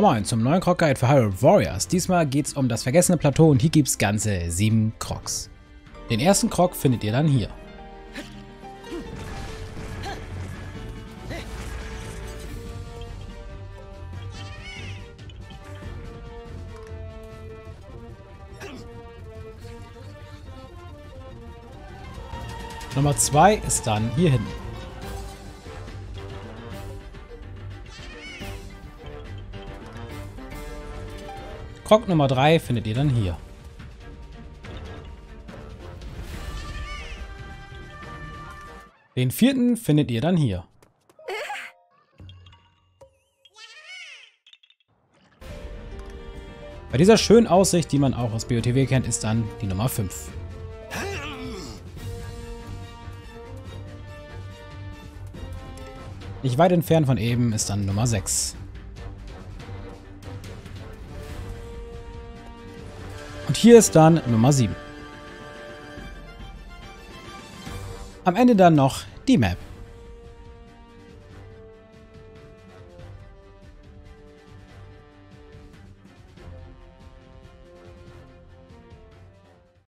Moin zum neuen Croc Guide für Hyrule Warriors. Diesmal geht es um das vergessene Plateau und hier gibt es ganze sieben Crocs. Den ersten Croc findet ihr dann hier. Nummer 2 ist dann hier hinten. Krog Nummer 3 findet ihr dann hier. Den vierten findet ihr dann hier. Bei dieser schönen Aussicht, die man auch aus BOTW kennt, ist dann die Nummer 5. Nicht weit entfernt von eben ist dann Nummer 6. Und hier ist dann Nummer 7. Am Ende dann noch die Map.